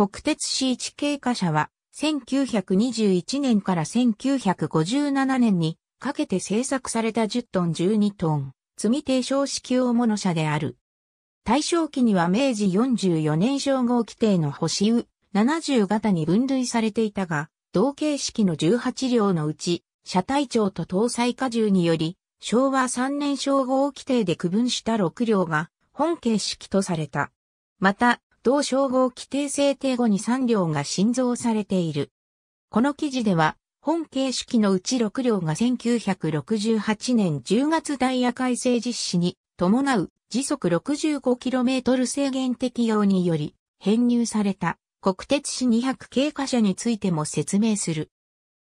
国鉄 C1 系貨車は1921年から1957年にかけて製作された10トン12トン積み低小式大物車である。大正期には明治44年称号規定の星羽70型に分類されていたが、同形式の18両のうち、車体長と搭載荷重により、昭和3年称号規定で区分した6両が本形式とされた。また、同称号規定制定後に3両が新造されている。この記事では、本形式のうち6両が1968年10月ダイヤ改正実施に伴う時速 65km 制限適用により編入された国鉄市200系貨車についても説明する。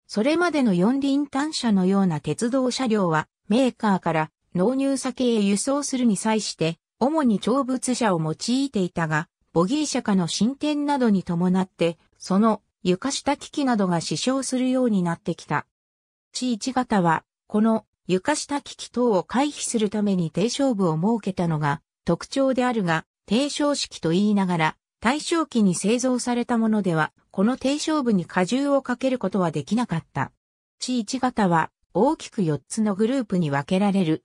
それまでの四輪単車のような鉄道車両はメーカーから納入先へ輸送するに際して主に長物車を用いていたが、ボギー車化の進展などに伴って、その床下機器などが死傷するようになってきた。C1 型は、この床下機器等を回避するために低床部を設けたのが特徴であるが、低床式と言いながら、大正期に製造されたものでは、この低床部に荷重をかけることはできなかった。C1 型は大きく4つのグループに分けられる。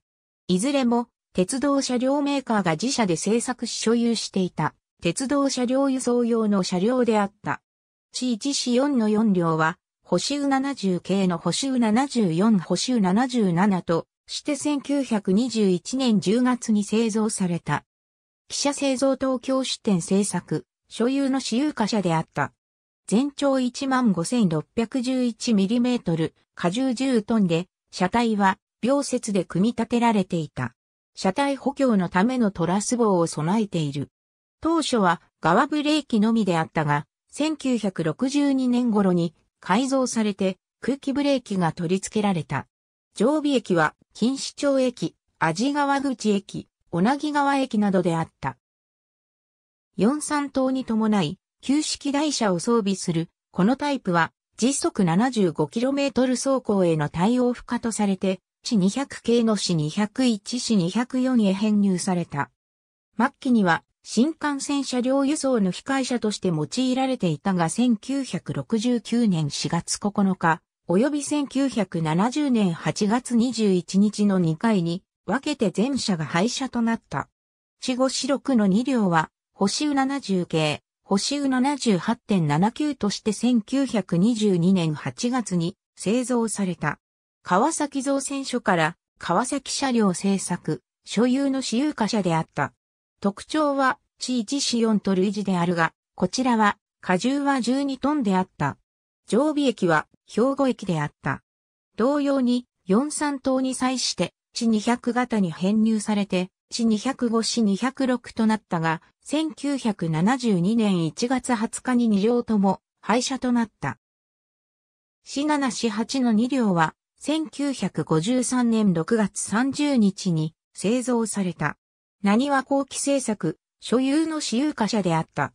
いずれも鉄道車両メーカーが自社で製作し所有していた鉄道車両輸送用の車両であった。C1、C4 の4両は、補修70系の補修74、補修77として1921年10月に製造された。汽車製造東京支店製作、所有の私有貨車であった。全長 15,611mm、荷重10トンで、車体は、秒節で組み立てられていた。車体補強のためのトラス棒を備えている。当初は側ブレーキのみであったが、1962年頃に改造されて空気ブレーキが取り付けられた。常備駅は錦糸町駅、味川口駅、小名木川駅などであった。四三灯に伴い、旧式台車を装備する、このタイプは、時速 75km 走行への対応不可とされて、市200系の市201市204へ編入された。末期には新幹線車両輸送の控え車として用いられていたが1969年4月9日、及び1970年8月21日の2回に分けて全車が廃車となった。地五四六の2両は、星70系、星78.79として1922年8月に製造された。川崎造船所から川崎車両製作、所有の私有貨車であった。特徴は、地1シオンと類似であるが、こちらは、荷重は12トンであった。常備駅は、兵庫駅であった。同様に、43等に際して、地200型に編入されて、地205市206となったが、1972年1月20日に2両とも廃車となった。市7市8の2両は、1953年6月30日に製造された。何は後期製作、所有の私有貨車であった。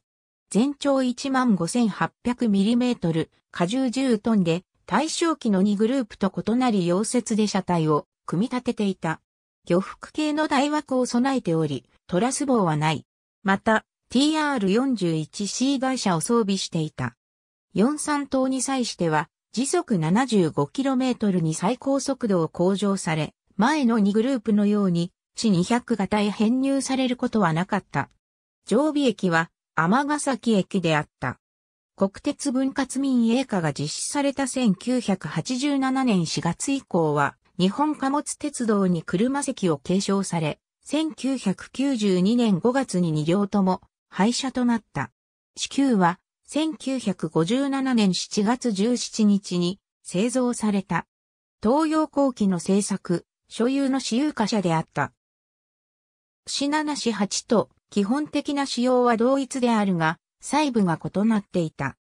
全長 15,800mm、荷重10トンで、対象機の2グループと異なり溶接で車体を組み立てていた。魚腹系の台枠を備えており、トラス棒はない。また、TR41C 台車を装備していた。43頭に際しては、時速 75km に最高速度を向上され、前の2グループのように、地200型へ編入されることはなかった。常備駅は、天ヶ崎駅であった。国鉄分割民営化が実施された1987年4月以降は、日本貨物鉄道に車席を継承され、1992年5月に2両とも廃車となった。支給は1957年7月17日に製造された。東洋後期の製作、所有の私有貨車であった。市7市8と基本的な仕様は同一であるが、細部が異なっていた。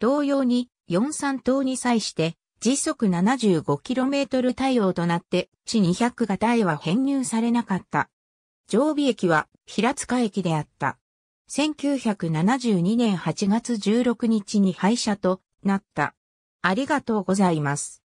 同様に4、3等に際して時速 75km 対応となって地200型へは編入されなかった。常備駅は平塚駅であった。1972年8月16日に廃車となった。ありがとうございます。